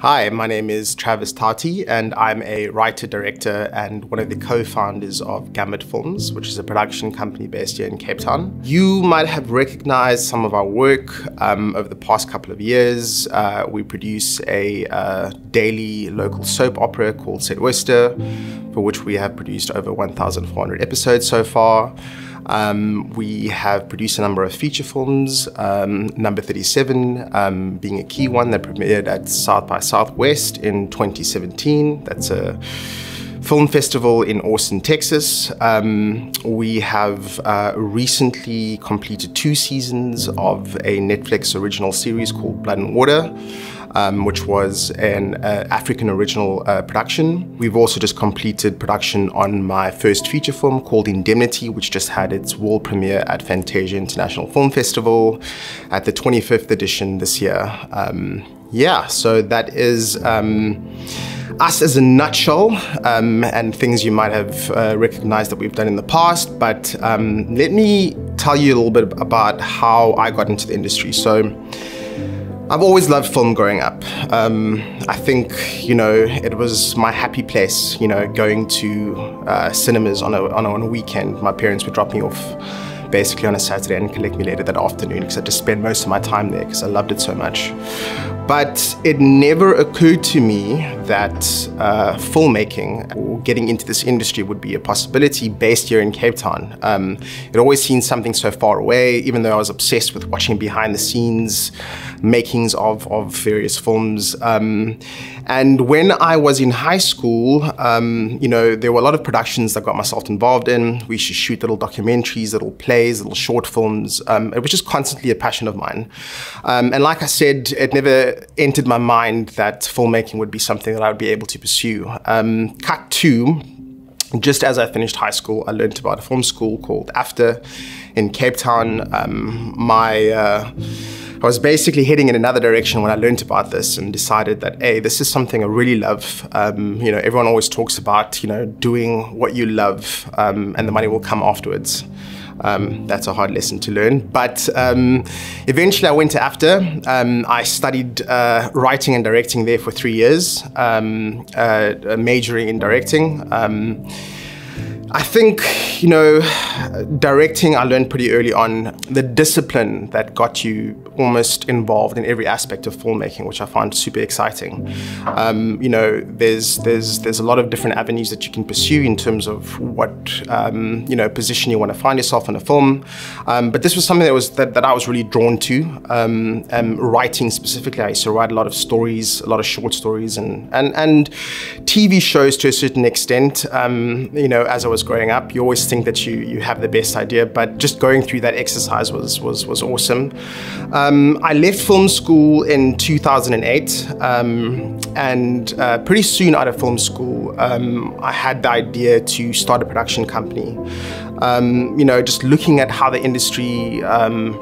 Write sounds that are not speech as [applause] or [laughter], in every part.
Hi, my name is Travis Taute, and I'm a writer, director, and one of the co founders of Gambit Films, which is a production company based here in Cape Town. You might have recognized some of our work um, over the past couple of years. Uh, we produce a uh, daily local soap opera called Suidooster, for which we have produced over 1,400 episodes so far. Um, we have produced a number of feature films, um, number 37 um, being a key one that premiered at South by Southwest in 2017. That's a film festival in Austin, Texas. Um, we have uh, recently completed two seasons of a Netflix original series called Blood and Water um, which was an uh, African original uh, production. We've also just completed production on my first feature film called Indemnity, which just had its world premiere at Fantasia International Film Festival at the 25th edition this year. Um, yeah, so that is um, us as a nutshell um, and things you might have uh, recognized that we've done in the past. But um, let me tell you a little bit about how I got into the industry. So I've always loved film growing up. Um, I think, you know, it was my happy place, you know, going to uh, cinemas on a, on a, on a weekend. My parents would drop me off basically on a Saturday and collect me later that afternoon because I just spent most of my time there because I loved it so much. But it never occurred to me that uh, filmmaking or getting into this industry would be a possibility based here in Cape Town. Um, it always seemed something so far away, even though I was obsessed with watching behind the scenes makings of, of various films. Um, and when I was in high school, um, you know, there were a lot of productions that got myself involved in. We used to shoot little documentaries, little plays, little short films. Um, it was just constantly a passion of mine. Um, and like I said, it never entered my mind that filmmaking would be something that I would be able to pursue. Um, cut to, just as I finished high school, I learned about a film school called AFDA in Cape Town. Um, my uh, I was basically heading in another direction when I learned about this and decided that, hey, this is something I really love. Um, you know, everyone always talks about, you know, doing what you love um, and the money will come afterwards. Um, that's a hard lesson to learn. But um, eventually I went to AFDA. Um, I studied uh, writing and directing there for three years, um, uh, majoring in directing. Um, I think, you know, directing, I learned pretty early on the discipline that got you almost involved in every aspect of filmmaking, which I find super exciting. Um, you know, there's there's there's a lot of different avenues that you can pursue in terms of what um, you know position you want to find yourself in a film. Um, but this was something that was that, that I was really drawn to. Um, writing specifically, I used to write a lot of stories, a lot of short stories, and and and TV shows to a certain extent. Um, you know, as I was growing up. You always think that you you have the best idea, but just going through that exercise was was was awesome. Um, I left film school in 2008, um, and uh, pretty soon out of film school, um, I had the idea to start a production company. Um, you know, just looking at how the industry um,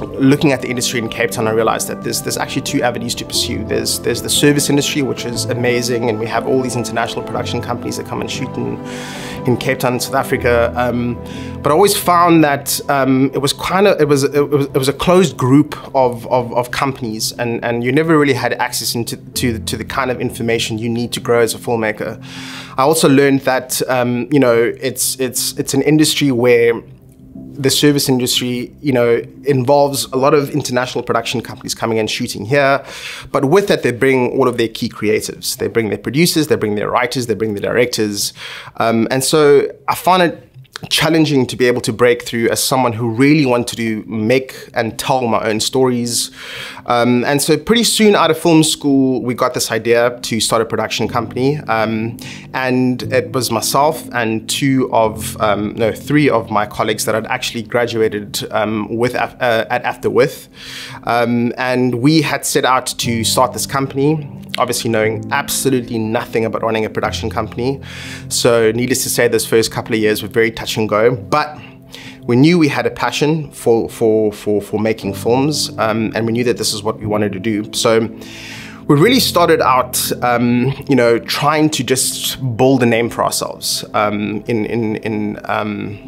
looking at the industry in Cape Town, I realized that there's there's actually two avenues to pursue. There's there's the service industry, which is amazing, and we have all these international production companies that come and shoot in, in Cape Town, South Africa. Um, but I always found that um, it was kind of it was, it was it was a closed group of, of, of, companies, and, and you never really had access into to, to the kind of information you need to grow as a filmmaker. I also learned that um, you know it's it's it's an industry where the service industry, you know, involves a lot of international production companies coming and shooting here. But with that, they bring all of their key creatives. They bring their producers, they bring their writers, they bring the directors. Um, and so I find it challenging to be able to break through as someone who really wanted to make and tell my own stories. Um, and so pretty soon out of film school, we got this idea to start a production company. Um, and it was myself and two of, um, no, three of my colleagues that had actually graduated um, with uh, at AFDA with. Um, and we had set out to start this company obviously knowing absolutely nothing about running a production company. So needless to say, those first couple of years were very touch and go, but we knew we had a passion for, for, for, for making films, um, and we knew that this is what we wanted to do. So we really started out, um, you know, trying to just build a name for ourselves um, in, in, in, um,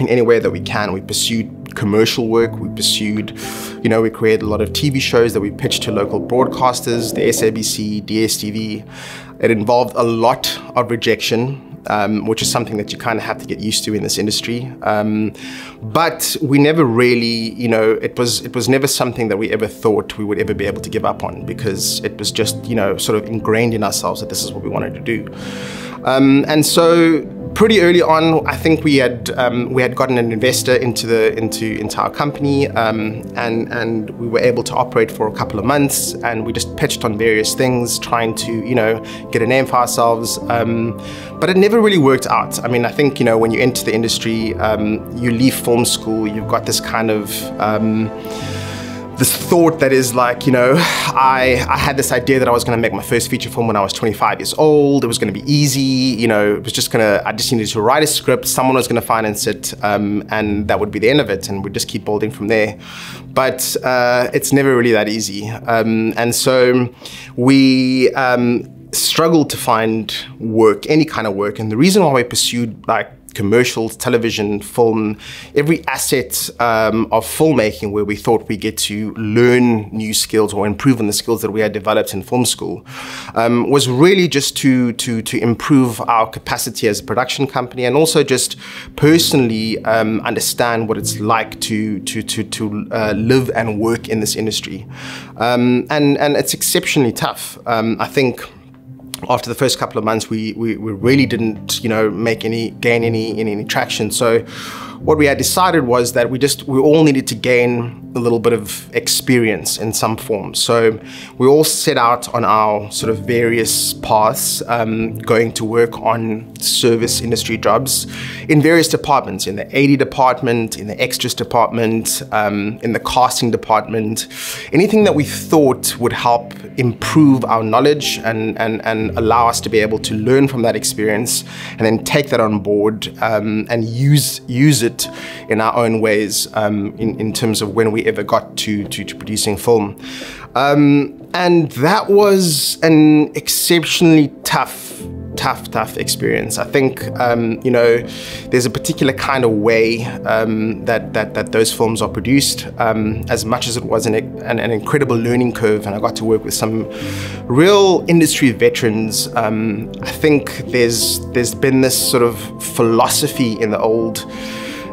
in any way that we can. We pursued commercial work. We pursued, you know, we created a lot of TV shows that we pitched to local broadcasters, the SABC, DSTV. It involved a lot of rejection. Um, which is something that you kind of have to get used to in this industry. Um, but we never really, you know, it was it was never something that we ever thought we would ever be able to give up on because it was just, you know, sort of ingrained in ourselves that this is what we wanted to do. Um, and so pretty early on, I think we had um, we had gotten an investor into the into into our company, um, and and we were able to operate for a couple of months, and we just pitched on various things, trying to you know get a name for ourselves, um, but it never really worked out. I mean, I think you know when you enter the industry, um, you leave film school, you've got this kind of um, this thought that is like, you know, I, I had this idea that I was gonna make my first feature film when I was 25 years old. It was gonna be easy, you know, it was just gonna, I just needed to write a script, someone was gonna finance it, um, and that would be the end of it, and we'd just keep building from there. But uh, it's never really that easy. Um, and so we, um, struggled to find work, any kind of work. And the reason why we pursued like commercials, television, film, every asset um, of filmmaking where we thought we get to learn new skills or improve on the skills that we had developed in film school um, was really just to, to, to improve our capacity as a production company and also just personally um, understand what it's like to, to, to, to uh, live and work in this industry. Um, and, and it's exceptionally tough. Um, I think after the first couple of months, we, we, we, really didn't, you know, make any, gain any, any, any traction. So what we had decided was that we just, we all needed to gain a little bit of experience in some form. So we all set out on our sort of various paths, um, going to work on service industry jobs in various departments, in the AD department, in the extras department, um, in the casting department, anything that we thought would help improve our knowledge and, and, and allow us to be able to learn from that experience and then take that on board um, and use, use it in our own ways um, in, in terms of when we ever got to, to, to producing film. Um, and that was an exceptionally tough tough, tough experience. I think, um, you know, there's a particular kind of way um, that, that, that those films are produced. Um, as much as it was an, an, an, incredible learning curve, and I got to work with some real industry veterans, um, I think there's there's been this sort of philosophy in the old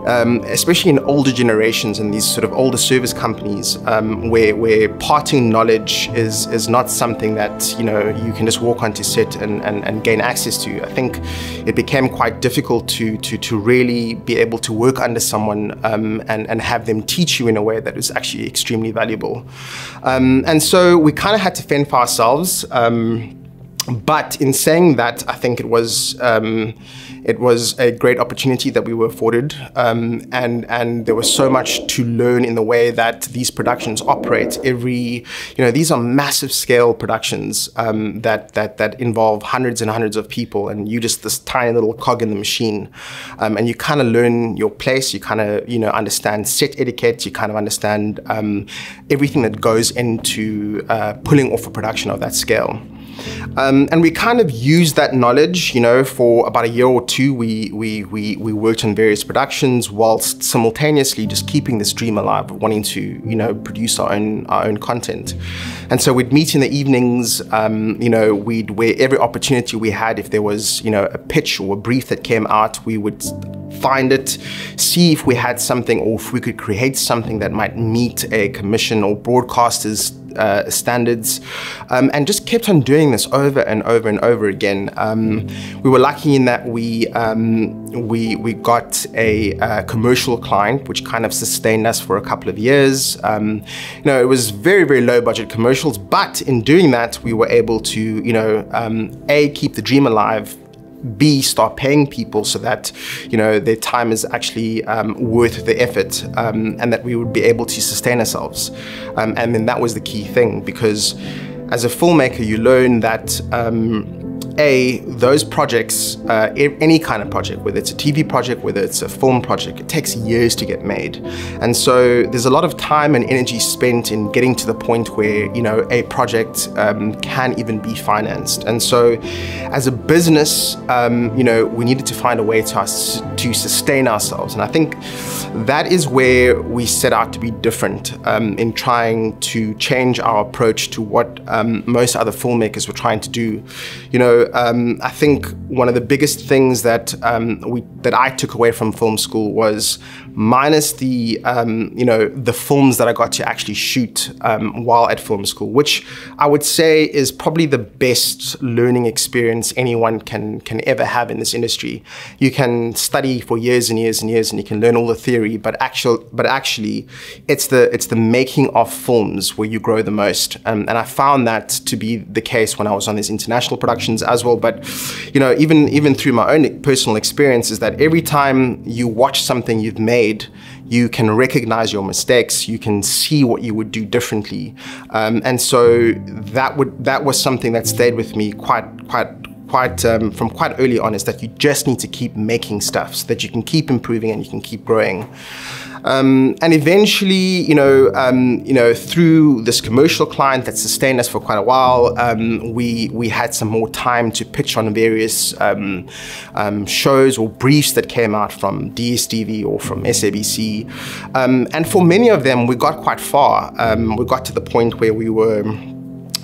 um, especially in older generations and these sort of older service companies, um, where where parting knowledge is is not something that you know you can just walk onto set and, and, and gain access to. I think it became quite difficult to to to really be able to work under someone um, and and have them teach you in a way that is actually extremely valuable. Um, and so we kind of had to fend for ourselves. Um, but in saying that, I think it was um, it was a great opportunity that we were afforded, um, and and there was so much to learn in the way that these productions operate. Every you know these are massive scale productions um, that that that involve hundreds and hundreds of people, and you just this tiny little cog in the machine, um, and you kind of learn your place. You kind of you know understand set etiquette. You kind of understand um, everything that goes into uh, pulling off a production of that scale. Um, and we kind of used that knowledge, you know, for about a year or two. We, we, we, we worked on various productions whilst simultaneously just keeping this dream alive wanting to, you know, produce our own, our own content. And so we'd meet in the evenings, um, you know, we'd, where every opportunity we had, if there was, you know, a pitch or a brief that came out, we would find it, see if we had something or if we could create something that might meet a commission or broadcaster's uh, standards, um, and just kept on doing this over and over and over again. Um, we were lucky in that we um, we we got a, a, commercial client, which kind of sustained us for a couple of years. Um, you know, it was very very low budget commercials, but in doing that, we were able to you know um, a keep the dream alive B, start paying people so that you know their time is actually um, worth the effort, um, and that we would be able to sustain ourselves. Um, and then that was the key thing because as a filmmaker, you learn that um, A, those projects, uh, any kind of project, whether it's a TV project, whether it's a film project, it takes years to get made. And so there's a lot of time and energy spent in getting to the point where, you know, a project um, can even be financed. And so as a business, um, you know, we needed to find a way to, us, to sustain ourselves. And I think that is where we set out to be different um, in trying to change our approach to what um, most other filmmakers were trying to do. You know, um, I think one of the biggest things that um, we that I took away from film school was minus the um, you know the films that I got to actually shoot um, while at film school, which I would say is probably the best learning experience anyone can can ever have in this industry. You can study for years and years and years, and you can learn all the theory, but actual but actually, it's the it's the making of films where you grow the most. Um, and I found that to be the case when I was on these international productions as well. But you know, even even through my own personal experience, is that every time you watch something you've made you can recognize your mistakes, you can see what you would do differently. Um, and so that would that was something that stayed with me quite quite quite um, from quite early on is that you just need to keep making stuff so that you can keep improving and you can keep growing. Um, and eventually, you know, um, you know, through this commercial client that sustained us for quite a while, um, we we had some more time to pitch on various um, um, shows or briefs that came out from DSTV or from SABC. Um, and for many of them, we got quite far. we got to the point where we were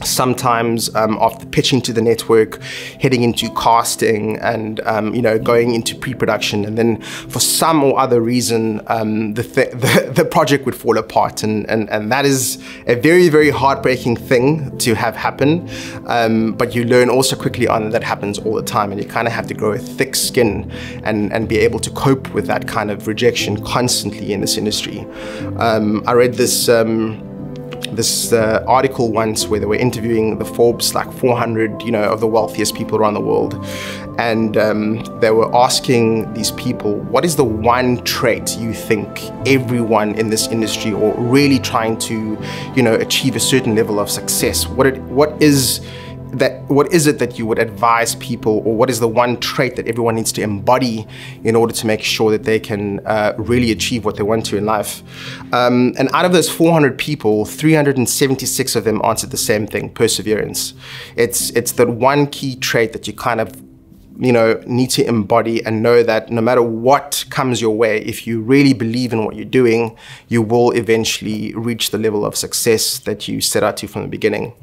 sometimes um, after pitching to the network, heading into casting and um, you know going into pre-production, and then for some or other reason um, the, th [laughs] the, the project would fall apart, and, and and that is a very very heartbreaking thing to have happen. Um, but you learn also quickly on that, happens all the time, and you kind of have to grow a thick skin and and be able to cope with that kind of rejection constantly in this industry. Um, I read this um, this uh, article once where they were interviewing the Forbes like 400, you know, of the wealthiest people around the world, and um, they were asking these people, what is the one trait you think everyone in this industry or really trying to, you know, achieve a certain level of success? What it, what is that what is it that you would advise people or what is the one trait that everyone needs to embody in order to make sure that they can uh, really achieve what they want to in life? Um, and out of those 400 people 376 of them answered the same thing perseverance. It's it's that one key trait that you kind of you know, need to embody and know that no matter what comes your way, if you really believe in what you're doing, you will eventually reach the level of success that you set out to from the beginning.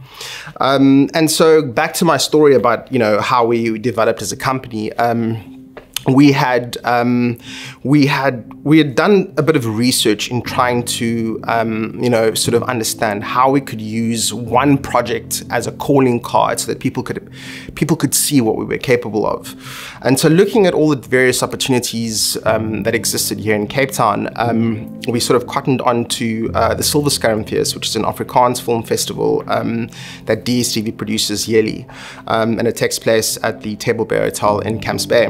Um, and so back to my story about, you know, how we developed as a company. Um, we had um, we had we had done a bit of research in trying to um, you know sort of understand how we could use one project as a calling card so that people could people could see what we were capable of. And so looking at all the various opportunities um, that existed here in Cape Town um, we sort of cottoned on to uh, the Silwerskermfees which is an Afrikaans film festival um, that DSTV produces yearly um, and it takes place at the Table Bay Hotel in Camps Bay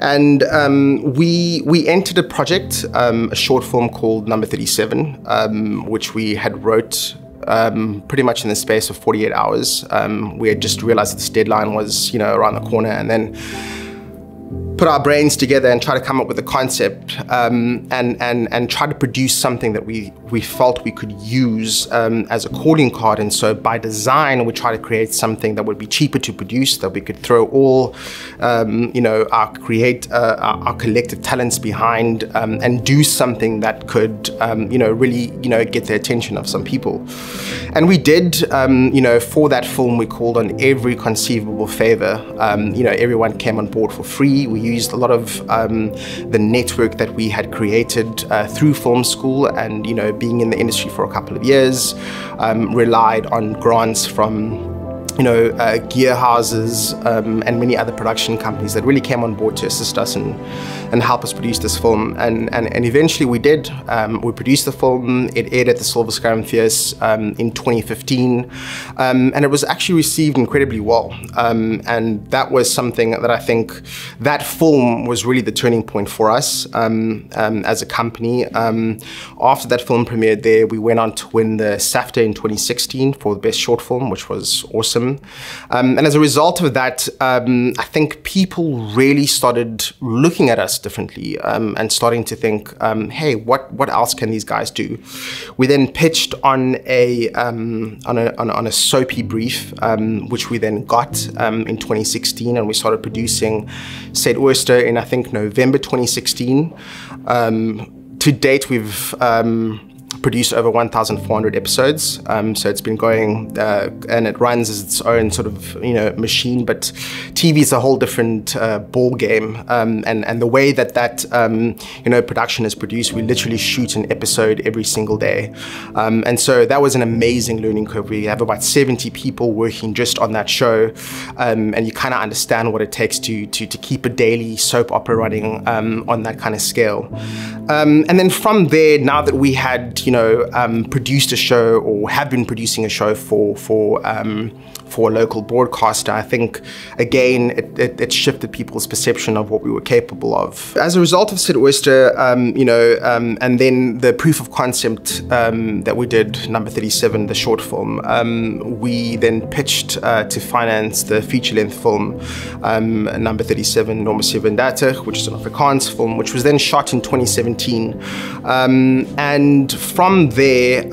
and um, we we entered a project, um, a short film called Number 37, um, which we had wrote um, pretty much in the space of 48 hours. Um, we had just realized that this deadline was, you know, around the corner, and then put our brains together and try to come up with a concept um, and, and, and try to produce something that we, we felt we could use um, as a calling card. And so by design, we try to create something that would be cheaper to produce, that we could throw all, um, you know, our create, uh, our, our, collective talents behind um, and do something that could, um, you know, really, you know, get the attention of some people. And we did, um, you know, for that film, we called on every conceivable favor. you know, everyone came on board for free. We used a lot of um, the network that we had created uh, through film school and, you know, being in the industry for a couple of years, um, relied on grants from you know, uh, gear houses um, and many other production companies that really came on board to assist us and, and help us produce this film. And, and, and eventually we did. Um, we produced the film. It aired at the Silwerskermfees um, in 2015. Um, and it was actually received incredibly well. Um, and that was something that I think that film was really the turning point for us um, as a company. after that film premiered there, we went on to win the SAFTA in 2016 for the best short film, which was awesome awesome. Um, and as a result of that, um, I think people really started looking at us differently um, and starting to think, um, hey, what, what else can these guys do? We then pitched on a, um, on a, on a, on a soapy brief, um, which we then got in 2016, and we started producing Suidooster in, I think, November 2016. to date, we've produced over 1,400 episodes. Um, so it's been going, uh, and it runs as its own sort of you know machine. But TV is a whole different uh, ball game, um, and and the way that that um, you know production is produced, we literally shoot an episode every single day, um, and so that was an amazing learning curve. We have about 70 people working just on that show, um, and you kind of understand what it takes to to to keep a daily soap opera running um, on that kind of scale. and then from there, now that we had you know, um, produced a show or have been producing a show for for um, for a local broadcaster, I think, again, it, it, it, shifted people's perception of what we were capable of. As a result of Suidooster, um, you know, um, and then the proof of concept um, that we did, number 37, the short film, um, we then pitched uh, to finance the feature-length film, um, number 37, Norma Data, which is an Afrikaans film, which was then shot in 2017. Um, and from there,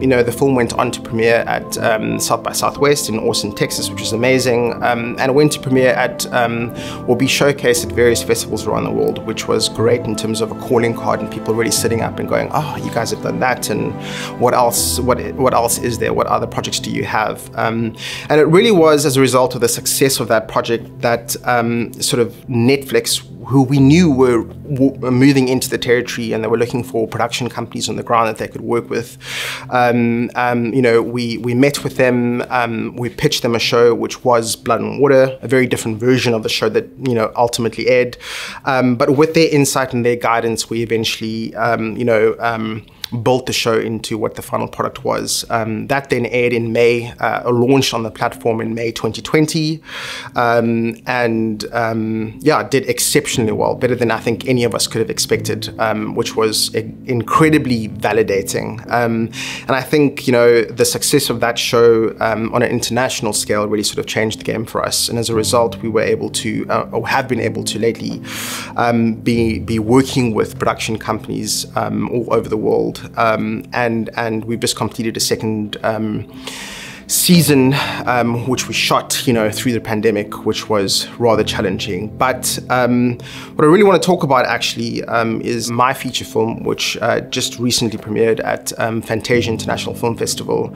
you know, the film went on to premiere at South by Southwest in Austin, Texas, which is amazing, um, and it went to premiere at um, or be showcased at various festivals around the world, which was great in terms of a calling card and people really sitting up and going, "Oh, you guys have done that," and what else? What what else is there? What other projects do you have? Um, and it really was as a result of the success of that project that um, sort of Netflix who we knew were, moving into the territory and they were looking for production companies on the ground that they could work with. Um, um, you know, we, we met with them, um, we pitched them a show which was Blood and Water, a very different version of the show that, you know, ultimately aired. Um, but with their insight and their guidance, we eventually, um, you know, um, built the show into what the final product was. Um, that then aired in May, uh, launched on the platform in May 2020, um, and um, yeah, did exceptionally well, better than I think any of us could have expected, um, which was incredibly validating. Um, and I think you know the success of that show um, on an international scale really sort of changed the game for us, and as a result, we were able to, uh, or have been able to lately, be be working with production companies all over the world um, and and we've just completed a second. Um, season, um, which we shot, you know, through the pandemic, which was rather challenging. But um, what I really want to talk about actually um, is my feature film, which uh, just recently premiered at um, Fantasia International Film Festival.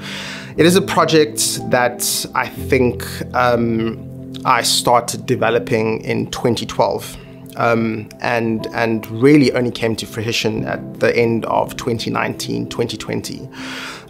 It is a project that I think um, I started developing in 2012 um, and and really only came to fruition at the end of 2019, 2020,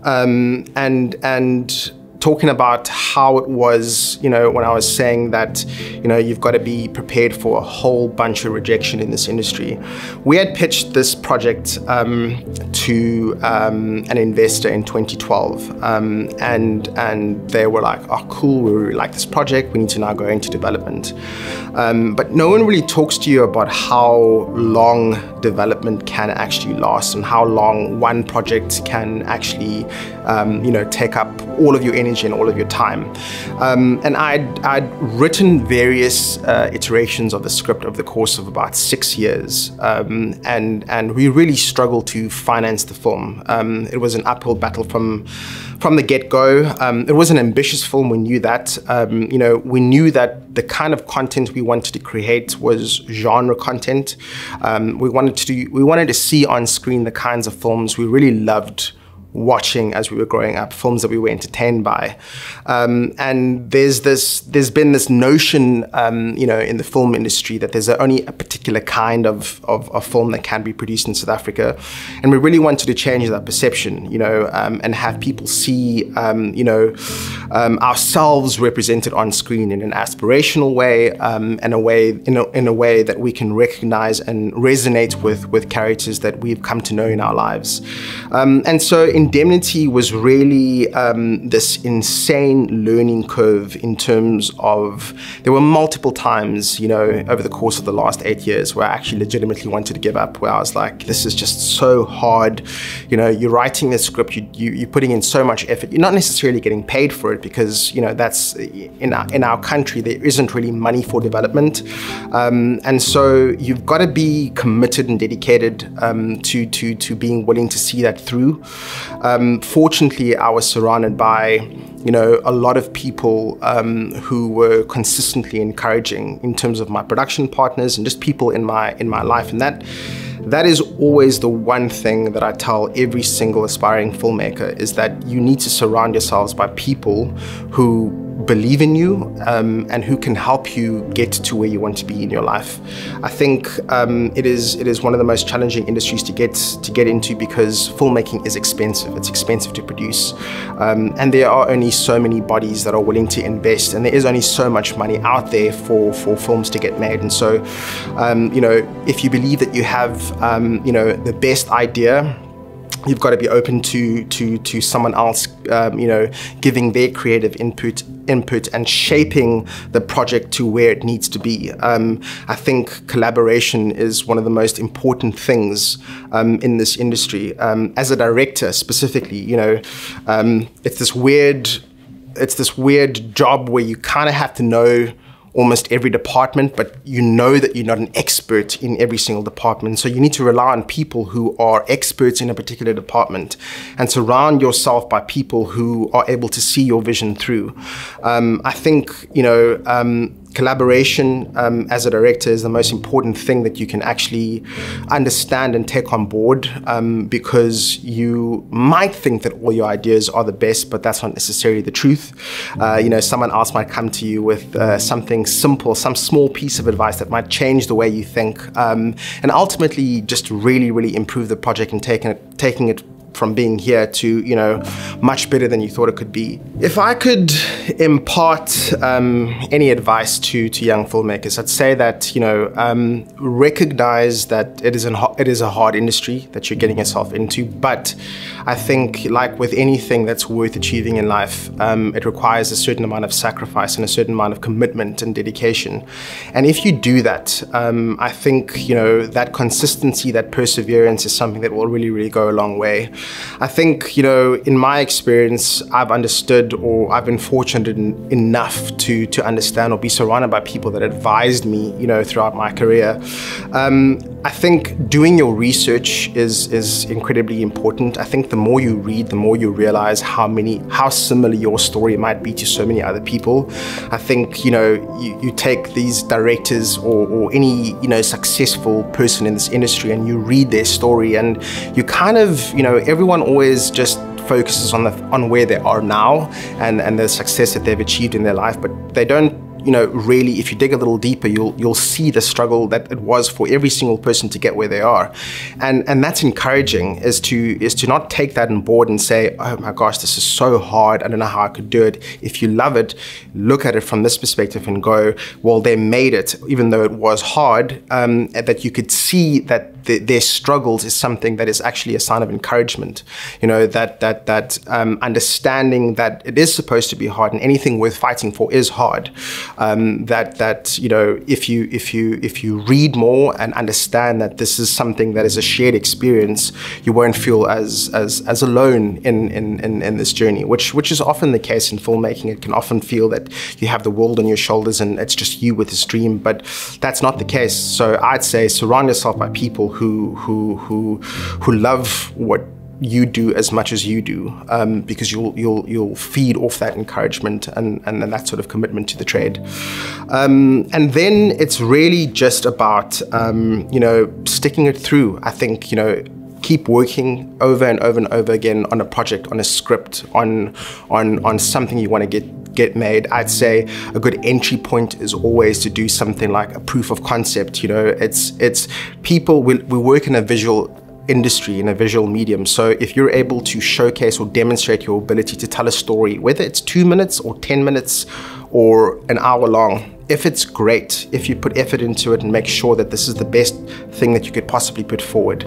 um, and and talking about how it was, you know, when I was saying that, you know, you've got to be prepared for a whole bunch of rejection in this industry. We had pitched this project um, to um, an investor in 2012, um, and and they were like, "Oh, cool, we really like this project. We need to now go into development." Um, but no one really talks to you about how long development can actually last and how long one project can actually, um, you know, take up all of your energy energy and all of your time. Um, and I'd, I'd, written various uh, iterations of the script over the course of about six years. Um, and, and we really struggled to finance the film. Um, it was an uphill battle from, from the get-go. Um, it was an ambitious film, we knew that. Um, you know, we knew that the kind of content we wanted to create was genre content. Um, we wanted to do, we wanted to see on screen the kinds of films we really loved watching as we were growing up, films that we were entertained by. Um, and there's this, there's been this notion, um, you know, in the film industry that there's only a particular kind of, of, of, film that can be produced in South Africa. And we really wanted to change that perception, you know, um, and have people see, um, you know, um, ourselves represented on screen in an aspirational way, um, and a way, in a, in a way that we can recognize and resonate with, with characters that we've come to know in our lives. and so indemnity was really um, this insane learning curve in terms of there were multiple times, you know, over the course of the last eight years where I actually legitimately wanted to give up, where I was like, this is just so hard. You know, you're writing this script, you, you, you're putting in so much effort. You're not necessarily getting paid for it because, you know, that's in our, in our country, there isn't really money for development. Um, and so you've got to be committed and dedicated um, to, to, to being willing to see that through. Um, fortunately, I was surrounded by you know, a lot of people um, who were consistently encouraging in terms of my production partners and just people in my in my life, and that that is always the one thing that I tell every single aspiring filmmaker is that you need to surround yourselves by people who believe in you um, and who can help you get to where you want to be in your life. I think um, it is it is one of the most challenging industries to get to get into because filmmaking is expensive. It's expensive to produce, um, and there are only so many bodies that are willing to invest, and there is only so much money out there for for films to get made. And so, um, you know, if you believe that you have um, you know the best idea you've got to be open to to to someone else um, you know giving their creative input input and shaping the project to where it needs to be. Um, I think collaboration is one of the most important things um, in this industry. Um, as a director specifically you know um, it's this weird it's this weird job where you kind of have to know almost every department, but you know that you're not an expert in every single department. So you need to rely on people who are experts in a particular department and surround yourself by people who are able to see your vision through. Um, I think, you know, um, collaboration um, as a director is the most important thing that you can actually understand and take on board um, because you might think that all your ideas are the best, but that's not necessarily the truth. Uh, you know, someone else might come to you with uh, something simple, some small piece of advice that might change the way you think, um, and ultimately just really, really improve the project and taking it, taking it from being here to, you know, much better than you thought it could be. If I could impart um, any advice to, to young filmmakers, I'd say that, you know, um, recognize that it is, an, it is a hard industry that you're getting yourself into, but I think like with anything that's worth achieving in life, um, it requires a certain amount of sacrifice and a certain amount of commitment and dedication. And if you do that, um, I think, you know, that consistency, that perseverance is something that will really, really go a long way. I think, you know, in my experience, I've understood or I've been fortunate in, enough to, to understand or be surrounded by people that advised me, you know, throughout my career. Um, I think doing your research is, is incredibly important. I think the more you read, the more you realize how many, how similar your story might be to so many other people. I think, you know, you, you take these directors or, or any, you know, successful person in this industry and you read their story and you kind of, you know, everyone always just focuses on the on where they are now and and the success that they've achieved in their life, but they don't you know, really, if you dig a little deeper, you'll you'll see the struggle that it was for every single person to get where they are, and and that's encouraging. Is to is to not take that on board and say, oh my gosh, this is so hard. I don't know how I could do it. If you love it, look at it from this perspective and go, well, they made it, even though it was hard. Um, that you could see that the, their struggles is something that is actually a sign of encouragement. You know that that that um, understanding that it is supposed to be hard, and anything worth fighting for is hard um, that that you know if you if you if you read more and understand that this is something that is a shared experience, you won't feel as as as alone in in in, in this journey, which which is often the case in filmmaking. It can often feel that you have the world on your shoulders and it's just you with this dream, but that's not the case. So I'd say surround yourself by people who who who who love what you do as much as you do um, because you'll you'll you'll feed off that encouragement and, and, that sort of commitment to the trade. Um, and then it's really just about um, you know sticking it through. I think you know keep working over and over and over again on a project on a script on on on something you want to get get made I'd say a good entry point is always to do something like a proof of concept you know it's it's people we, we work in a visual industry in a visual medium. So if you're able to showcase or demonstrate your ability to tell a story, whether it's two minutes or 10 minutes or an hour long, if it's great, if you put effort into it and make sure that this is the best thing that you could possibly put forward,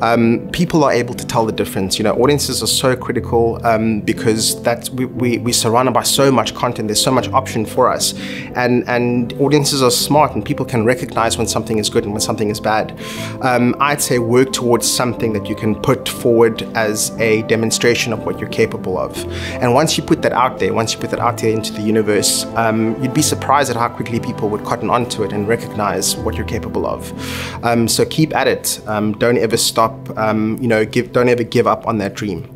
um, people are able to tell the difference. You know, audiences are so critical um, because that's we, we we're surrounded by so much content. There's so much option for us, and and audiences are smart and people can recognize when something is good and when something is bad. Um, I'd say work towards something that you can put forward as a demonstration of what you're capable of. And once you put that out there, once you put that out there into the universe, um, you'd be surprised at how quickly people would cotton onto it and recognize what you're capable of. Um, so keep at it. Um, don't ever stop. Um, you know, give, don't ever give up on that dream.